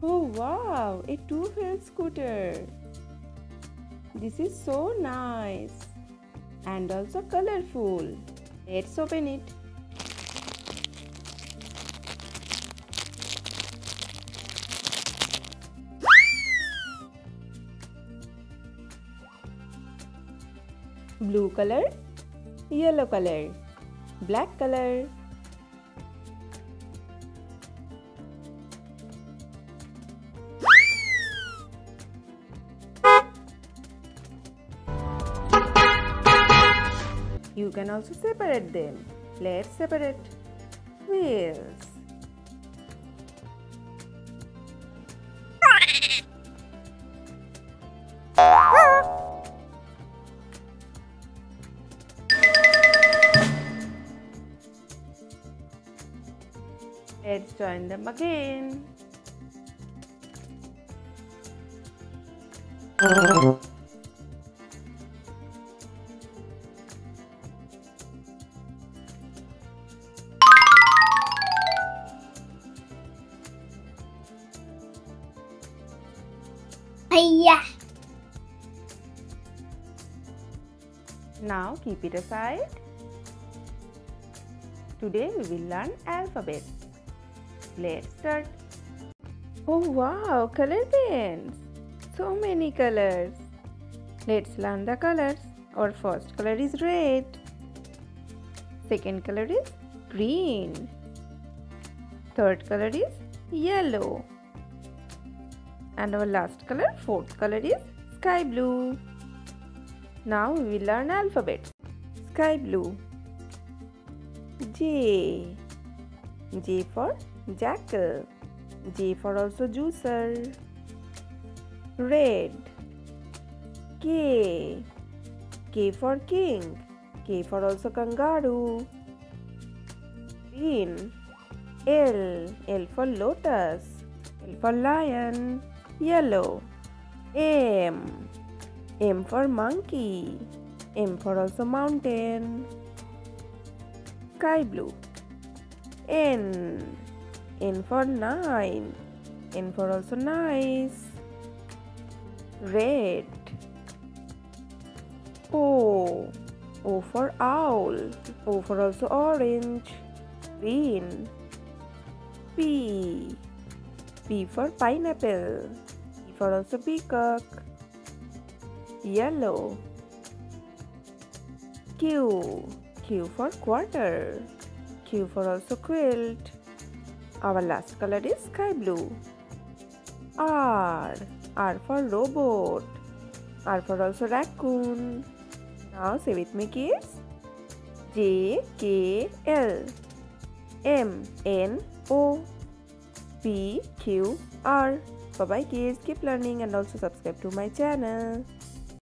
Oh wow, a two-wheel scooter. This is so nice and also colorful. Let's open it. Blue color, yellow color, black color, You can also separate them. Let's separate wheels. Let's join them again. Hiya. Now keep it aside. Today we will learn alphabet. Let's start. Oh wow, color pens. So many colors. Let's learn the colors. Our first color is red. Second color is green. Third color is yellow. And our last color, fourth color is sky blue. Now we will learn alphabet. Sky blue. J. J for jackal. J for also juicer. Red. K. K for king. K for also kangaroo. Green. L. L for lotus. L for lion. Yellow. M. M for monkey. M for also mountain. Sky blue. N. N for nine. N for also nice. Red. O. O for owl. O for also orange. Green. P. P for pineapple. P for also peacock. Yellow. Q. Q for quarter. Q for also quilt. Our last color is sky blue. R. R for robot. R for also raccoon. Now say with me kids. J K L M N O P Q R. Bye bye kids. Keep learning and also subscribe to my channel.